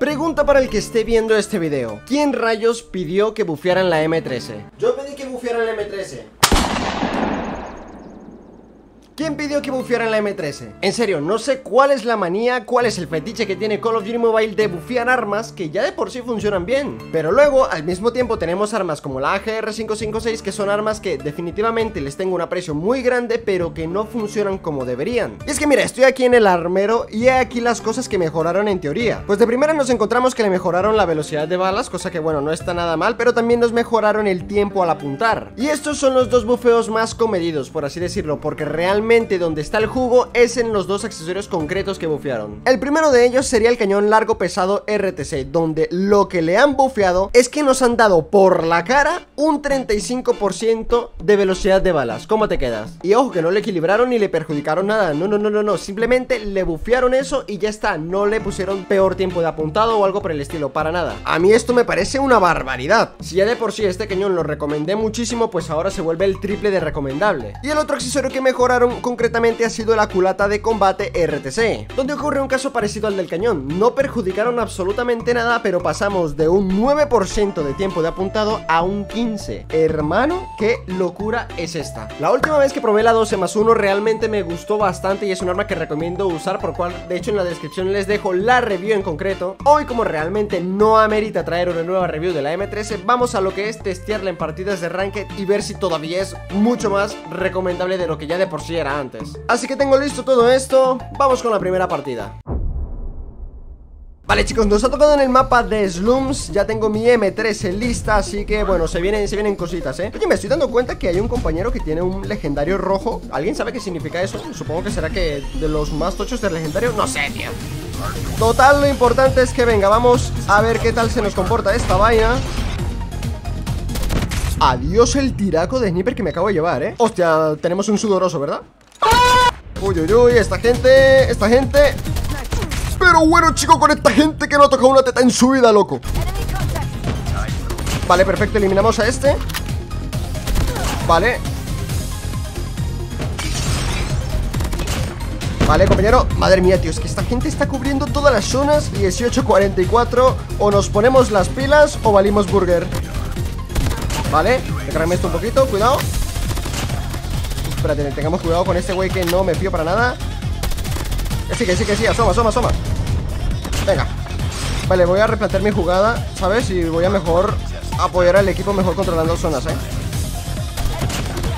Pregunta para el que esté viendo este video ¿Quién rayos pidió que bufearan la M13? Yo pedí que bufearan la M13 ¿Quién pidió que bufearan la M13? En serio, no sé cuál es la manía, cuál es el fetiche que tiene Call of Duty Mobile de bufear armas que ya de por sí funcionan bien. Pero luego, al mismo tiempo, tenemos armas como la AGR-556 que son armas que definitivamente les tengo un aprecio muy grande, pero que no funcionan como deberían. Y es que mira, estoy aquí en el armero y he aquí las cosas que mejoraron en teoría. Pues de primera nos encontramos que le mejoraron la velocidad de balas, cosa que bueno, no está nada mal, pero también nos mejoraron el tiempo al apuntar. Y estos son los dos bufeos más comedidos, por así decirlo, porque realmente donde está el jugo es en los dos accesorios concretos que bufearon. El primero de ellos sería el cañón largo pesado RTC, donde lo que le han bufeado es que nos han dado por la cara un 35% de velocidad de balas. ¿Cómo te quedas? Y ojo que no le equilibraron ni le perjudicaron nada. No, no, no, no, no. Simplemente le bufearon eso y ya está. No le pusieron peor tiempo de apuntado o algo por el estilo, para nada. A mí esto me parece una barbaridad. Si ya de por sí este cañón lo recomendé muchísimo, pues ahora se vuelve el triple de recomendable. Y el otro accesorio que mejoraron concretamente ha sido la culata de combate RTC, donde ocurre un caso parecido al del cañón. No perjudicaron absolutamente nada, pero pasamos de un 9% de tiempo de apuntado a un 15%. Hermano, qué locura es esta. La última vez que probé la 12 más 1 realmente me gustó bastante y es un arma que recomiendo usar, por cual de hecho en la descripción les dejo la review en concreto. Hoy como realmente no amerita traer una nueva review de la M13, vamos a lo que es testearla en partidas de Ranked y ver si todavía es mucho más recomendable de lo que ya de por sí era antes. Así que tengo listo todo esto, vamos con la primera partida. Vale chicos, nos ha tocado en el mapa de Slums Ya tengo mi M13 lista, así que bueno, se vienen, se vienen cositas, ¿eh? Oye, me estoy dando cuenta que hay un compañero que tiene un legendario rojo ¿Alguien sabe qué significa eso? Supongo que será que de los más tochos del legendario No sé, tío Total, lo importante es que venga, vamos a ver qué tal se nos comporta esta vaina Adiós el tiraco de sniper que me acabo de llevar, ¿eh? Hostia, tenemos un sudoroso, ¿verdad? Uy, uy, uy, esta gente, esta gente. Pero bueno, chicos, con esta gente que no ha tocado una teta en su vida, loco. Vale, perfecto, eliminamos a este. Vale. Vale, compañero. Madre mía, tío, es que esta gente está cubriendo todas las zonas 18-44 O nos ponemos las pilas o valimos burger Vale, déjame esto un poquito, cuidado Espérate, tengamos cuidado con este güey que no me fío para nada Que sí, que sí, que sí, asoma, asoma, asoma Venga Vale, voy a replantear mi jugada, ¿sabes? Y voy a mejor apoyar al equipo mejor controlando zonas, ¿eh?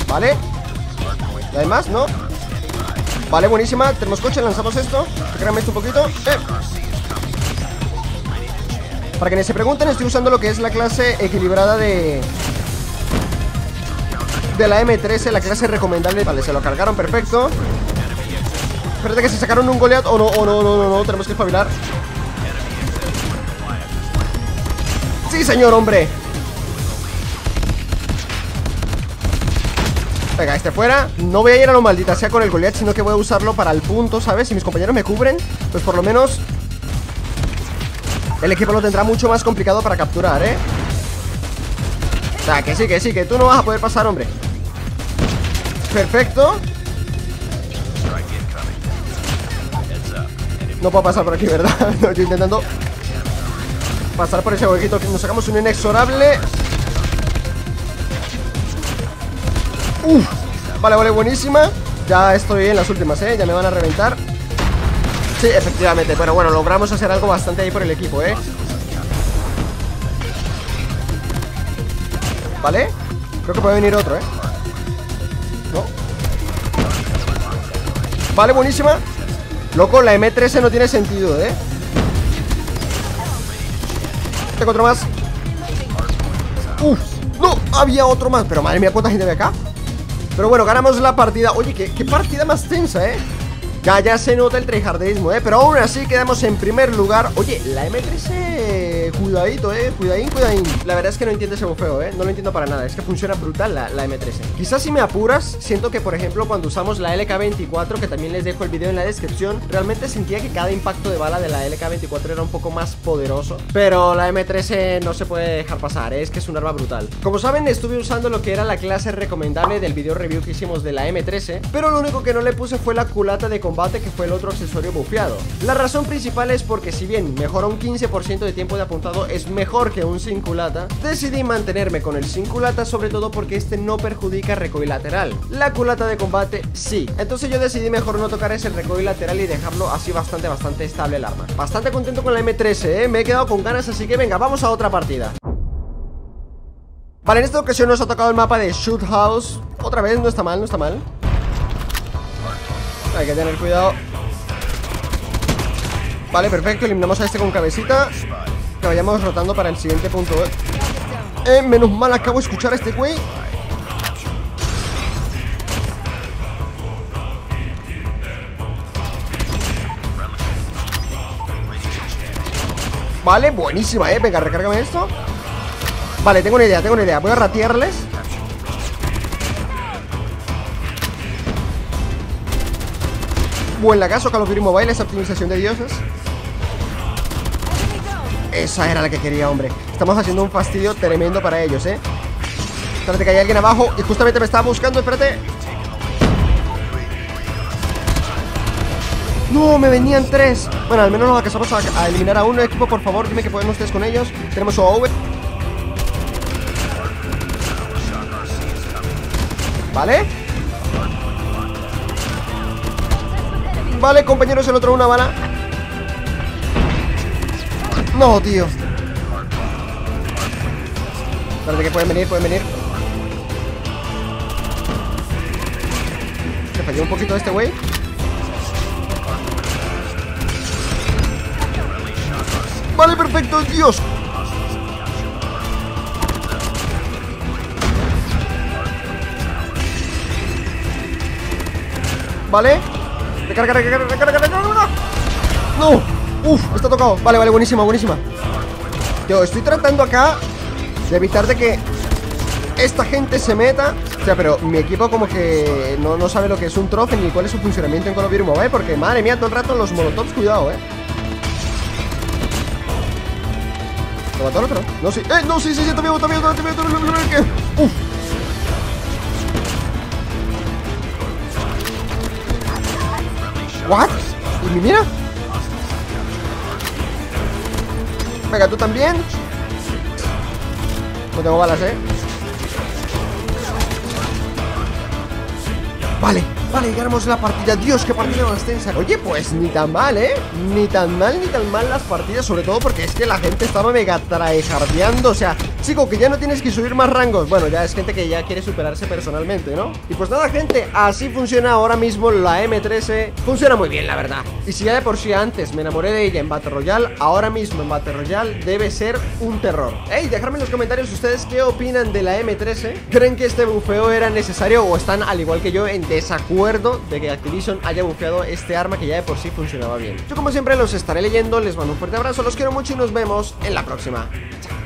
Vale ¿Y hay más? ¿No? Vale, buenísima Tenemos coche, lanzamos esto Créanme esto un poquito eh. Para quienes se pregunten, estoy usando lo que es la clase equilibrada de de la M13, la clase recomendable. Vale, se lo cargaron, perfecto. Espérate que se sacaron un Goliath. O oh, no, oh, no, no, no, no, tenemos que espabilar. Sí, señor, hombre. Venga, este fuera. No voy a ir a lo maldita sea con el Goliath Sino que voy a usarlo para el punto, ¿sabes? Si mis compañeros me cubren Pues por lo menos El equipo lo tendrá mucho más complicado para capturar, ¿eh? O sea, que sí, que sí, que tú no vas a poder pasar, hombre Perfecto No puedo pasar por aquí, ¿verdad? no, estoy intentando Pasar por ese huequito Nos sacamos un inexorable Uf Vale, vale, buenísima Ya estoy en las últimas, ¿eh? Ya me van a reventar Sí, efectivamente Pero bueno, logramos hacer algo bastante ahí por el equipo, ¿eh? ¿Vale? Creo que puede venir otro, ¿eh? ¿No? Vale, buenísima Loco, la M13 no tiene sentido, ¿eh? Tengo otro más Uf, no, había otro más Pero madre mía, ¿cuánta gente ve acá? Pero bueno, ganamos la partida Oye, qué, qué partida más tensa, ¿eh? Ya, ya se nota el tryhardismo, ¿eh? Pero aún así quedamos en primer lugar Oye, la M13, cuidadito, ¿eh? Cuidadín, cuidadín La verdad es que no entiendo ese bufeo, ¿eh? No lo entiendo para nada Es que funciona brutal la, la M13 Quizás si me apuras, siento que, por ejemplo, cuando usamos la LK24 Que también les dejo el video en la descripción Realmente sentía que cada impacto de bala de la LK24 era un poco más poderoso Pero la M13 no se puede dejar pasar, ¿eh? Es que es un arma brutal Como saben, estuve usando lo que era la clase recomendable del video review que hicimos de la M13 Pero lo único que no le puse fue la culata de combate que fue el otro accesorio bufeado. La razón principal es porque si bien mejora un 15% de tiempo de apuntado es mejor que un sin culata, decidí mantenerme con el sin culata sobre todo porque este no perjudica recoil lateral. La culata de combate sí. Entonces yo decidí mejor no tocar ese recoil lateral y dejarlo así bastante bastante estable el arma. Bastante contento con la M13, ¿eh? me he quedado con ganas así que venga, vamos a otra partida. Vale, en esta ocasión nos ha tocado el mapa de Shoot House Otra vez, no está mal, no está mal Hay que tener cuidado. Vale, perfecto, eliminamos a este con cabecita. Que vayamos rotando para el siguiente punto. Eh, menos mal acabo de escuchar a este güey. Vale, buenísima, eh. Venga, recárgame esto. Vale, tengo una idea, tengo una idea. Voy a ratearles Buen lagazo Call of Duty Mobile Esa optimización de dioses. Esa era la que quería, hombre. Estamos haciendo un fastidio tremendo para ellos, eh Espérate que hay alguien abajo Y justamente me estaba buscando, espérate. No, me venían tres. Bueno, al menos nos alcanzamos a, a eliminar a uno Equipo, por favor, dime que podemos ustedes con ellos. Tenemos su OV ¿Vale? Vale, compañeros, el otro una bala. No, tío. Espérate que pueden venir, pueden venir. Se falló un poquito este güey. Vale, perfecto, Dios. ¿Vale? Recarga, recarga, recarga, recarga, No, uf, está tocado Vale, vale, buenísima, buenísima Yo estoy tratando acá De evitar de que esta gente se meta O sea, pero mi equipo como que no, no sabe lo que es un trofe Ni cuál es su funcionamiento en Call of Mobile Porque, madre mía, todo el rato los molotovs, cuidado, eh ¿Lo mató el otro? No, sí, eh, no, sí, sí, sí, está vivo, está vivo, está vivo, está vivo, Uf ¿What? ¿Y mira? Venga, tú también No tengo balas, eh Vale Vale, ganamos la partida. Dios, qué partida más tensa. Oye, pues ni tan mal, ¿eh? Ni tan mal, ni tan mal las partidas Sobre todo porque es que la gente estaba mega tryhardeando O sea, chico, que ya no tienes que subir más rangos. Bueno, ya es gente que ya quiere superarse personalmente, ¿no? Y pues nada, gente, así funciona ahora mismo la M13 Funciona muy bien, la verdad. Y si ya de por sí antes me enamoré de ella en Battle Royale Ahora mismo en Battle Royale debe ser un terror. Ey, dejadme en los comentarios ustedes qué opinan de la M13 ¿Creen que este bufeo era necesario o están al igual que yo en desacuerdo de que Activision haya bufeado este arma que ya de por sí funcionaba bien. Yo como siempre los estaré leyendo, les mando un fuerte abrazo, los quiero mucho y nos vemos en la próxima. Chao.